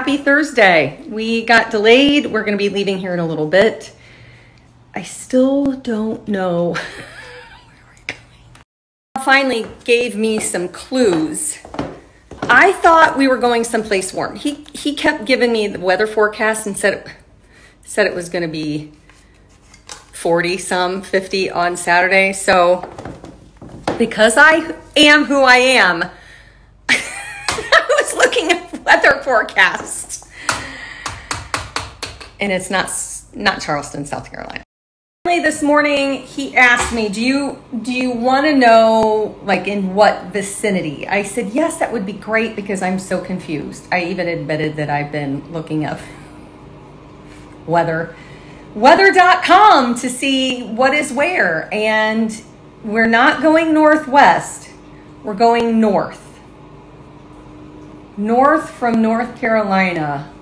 Happy Thursday. We got delayed. We're going to be leaving here in a little bit. I still don't know where we're going. Finally gave me some clues. I thought we were going someplace warm. He he kept giving me the weather forecast and said it, said it was going to be 40 some 50 on Saturday. So because I am who I am, I was looking at weather forecast. And it's not not Charleston, South Carolina. This morning he asked me, "Do you do you want to know like in what vicinity?" I said, "Yes, that would be great because I'm so confused." I even admitted that I've been looking up weather weather.com to see what is where and we're not going northwest. We're going north north from North Carolina.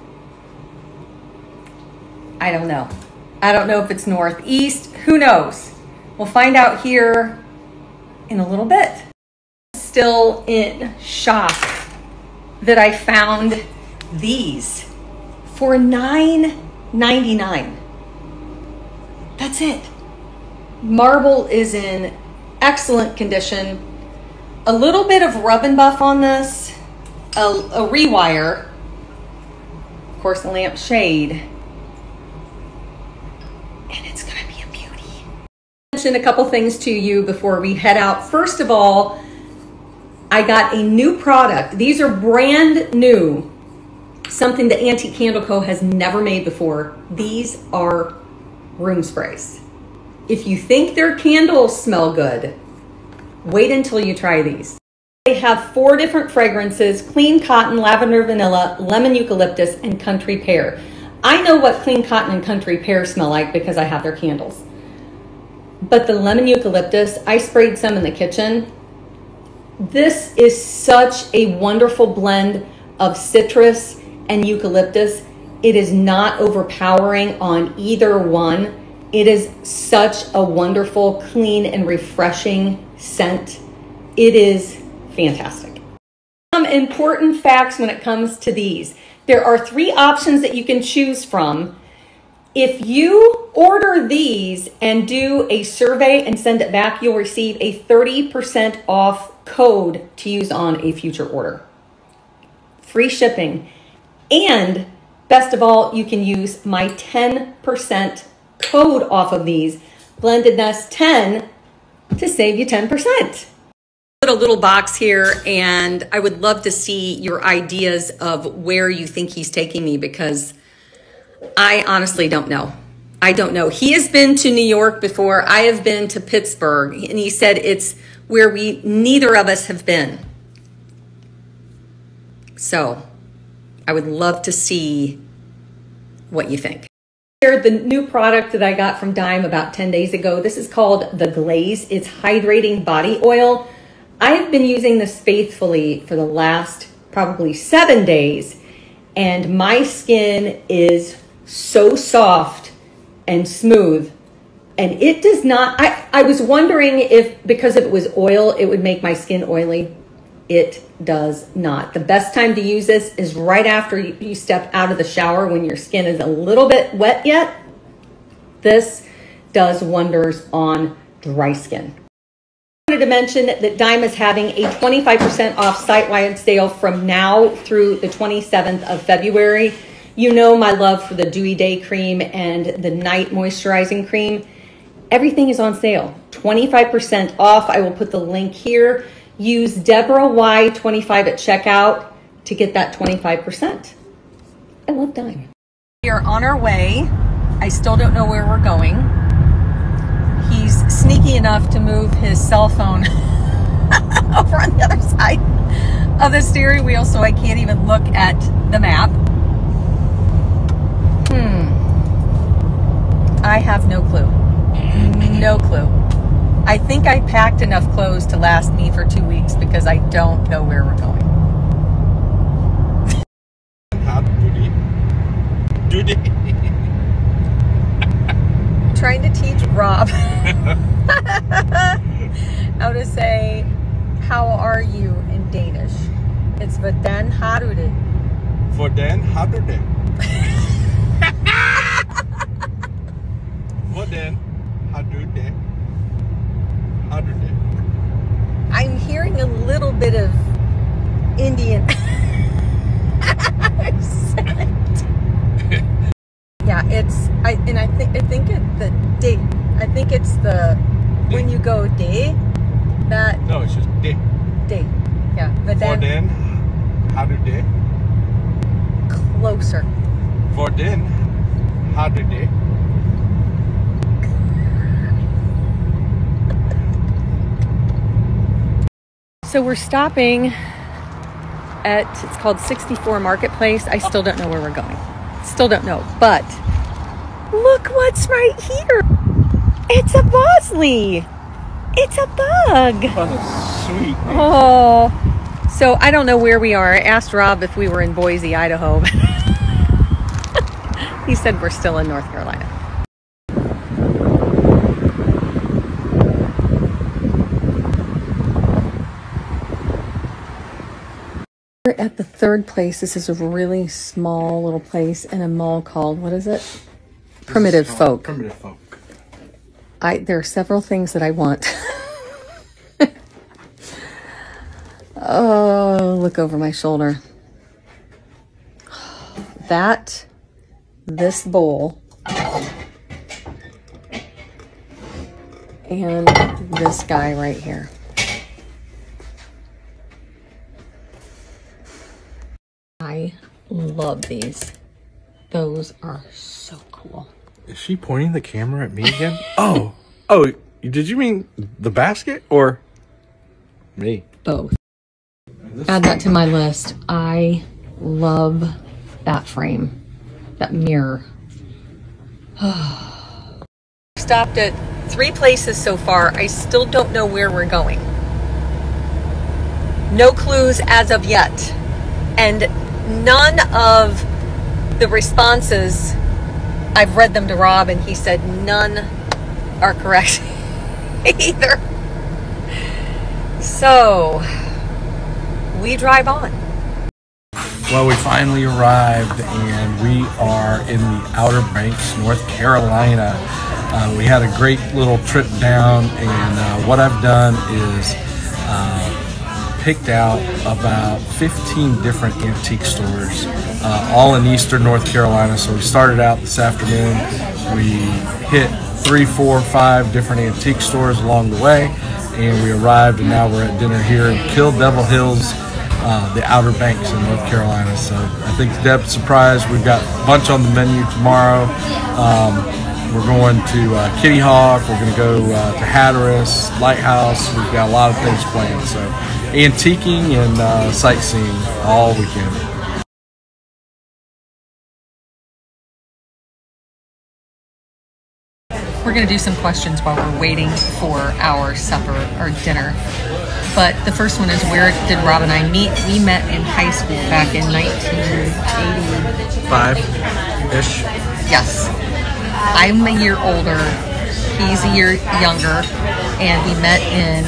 I don't know. I don't know if it's northeast. Who knows? We'll find out here in a little bit. Still in shock that I found these for $9.99. That's it. Marble is in excellent condition. A little bit of rub and buff on this a, a rewire, of course, the lamp shade, and it's going to be a beauty. Mention a couple things to you before we head out. First of all, I got a new product. These are brand new, something that Antique Candle Co. has never made before. These are room sprays. If you think their candles smell good, wait until you try these. They have four different fragrances, clean cotton, lavender vanilla, lemon eucalyptus, and country pear. I know what clean cotton and country pear smell like because I have their candles. But the lemon eucalyptus, I sprayed some in the kitchen. This is such a wonderful blend of citrus and eucalyptus. It is not overpowering on either one. It is such a wonderful, clean, and refreshing scent. It is fantastic. Some important facts when it comes to these. There are three options that you can choose from. If you order these and do a survey and send it back, you'll receive a 30% off code to use on a future order. Free shipping. And best of all, you can use my 10% code off of these, blendednest 10, to save you 10% put a little box here and I would love to see your ideas of where you think he's taking me because I honestly don't know. I don't know. He has been to New York before. I have been to Pittsburgh and he said it's where we neither of us have been. So I would love to see what you think. Here, the new product that I got from Dime about 10 days ago. This is called The Glaze. It's hydrating body oil. I've been using this faithfully for the last probably seven days, and my skin is so soft and smooth. And it does not, I, I was wondering if because if it was oil, it would make my skin oily. It does not. The best time to use this is right after you step out of the shower when your skin is a little bit wet yet. This does wonders on dry skin I wanted to mention that Dime is having a 25% off site-wide sale from now through the 27th of February. You know my love for the Dewy Day Cream and the Night Moisturizing Cream. Everything is on sale, 25% off. I will put the link here. Use Deborah Y25 at checkout to get that 25%. I love Dime. We are on our way. I still don't know where we're going he's sneaky enough to move his cell phone over on the other side of the steering wheel so I can't even look at the map. Hmm. I have no clue. No clue. I think I packed enough clothes to last me for two weeks because I don't know where we're going. Trying to teach Rob how to say how are you in Danish. It's Hvordan har du det? For then, how do they? For do they? How do they? I'm hearing a little bit of Indian accent. yeah, it's I and I think I think it the day I think it's the when you go day that No, it's just they. day. Yeah, but For then then, how do they? closer. For then, how do they? So we're stopping at it's called 64 Marketplace. I still don't know where we're going. Still don't know, but look what's right here. It's a bosley. It's a bug. Oh, sweet. Oh. So I don't know where we are. I asked Rob if we were in Boise, Idaho. he said we're still in North Carolina. At the third place. This is a really small little place in a mall called, what is it? Primitive Folk. Primitive folk. I there are several things that I want. oh, look over my shoulder. That this bowl and this guy right here. I love these. Those are so cool. Is she pointing the camera at me again? oh, oh, did you mean the basket or me? both. Add that to my list. I love that frame, that mirror. Stopped at three places so far. I still don't know where we're going. No clues as of yet. And none of the responses, I've read them to Rob, and he said none are correct either. So, we drive on. Well, we finally arrived and we are in the Outer Banks, North Carolina. Uh, we had a great little trip down, and uh, what I've done is picked out about 15 different antique stores, uh, all in eastern North Carolina. So we started out this afternoon. We hit three, four, five different antique stores along the way, and we arrived, and now we're at dinner here in Kill Devil Hills uh, the Outer Banks in North Carolina. So I think Deb's surprised. We've got a bunch on the menu tomorrow. Um, we're going to uh, Kitty Hawk. We're going to go uh, to Hatteras, Lighthouse. We've got a lot of things planned. So antiquing and uh, sightseeing all weekend. We're going to do some questions while we're waiting for our supper or dinner. But the first one is where did Rob and I meet? We met in high school back in 1985 ish. Yes. I'm a year older, he's a year younger, and we met in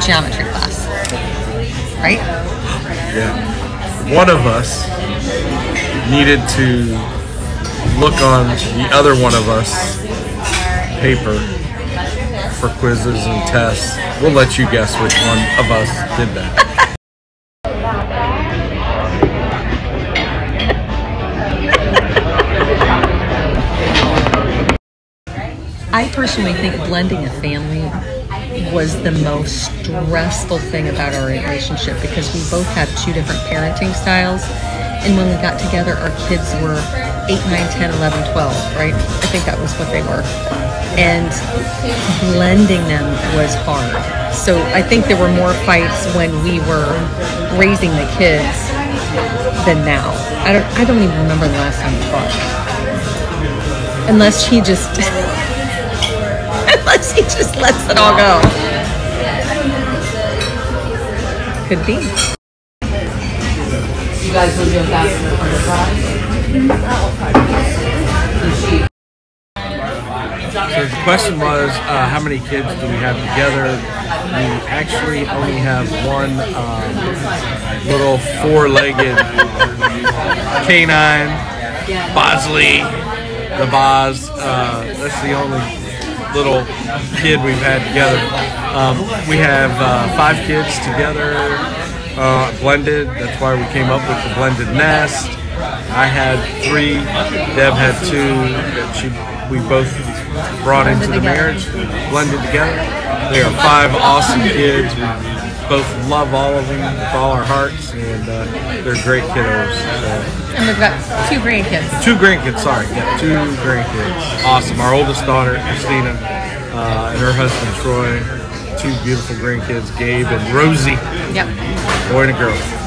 geometry class. Right? Yeah. One of us needed to look on the other one of us paper for quizzes and tests. We'll let you guess which one of us did that. I personally think blending a family was the most stressful thing about our relationship because we both had two different parenting styles. And when we got together, our kids were 8, 9, 10, 11, 12, right? I think that was what they were. And blending them was hard. So I think there were more fights when we were raising the kids than now. I don't, I don't even remember the last time we fought. Unless he just he just lets it all go. Could be. You guys will be a the? So the question was, uh, how many kids do we have together? We actually only have one um, little four-legged canine, Bosley, the Bos. Uh, that's the only little kid we've had together. Um, we have uh, five kids together, uh, blended. That's why we came up with the blended nest. I had three. Deb had two. She we both brought into the marriage, blended together. They are five awesome kids. We both love all of them with all our hearts, and uh, they're great kiddos. And we've got two grandkids. Two grandkids, sorry. Yeah, two grandkids. Awesome. Our oldest daughter, Christina, uh, and her husband, Troy. Two beautiful grandkids, Gabe and Rosie. Yep. Boy and a girl.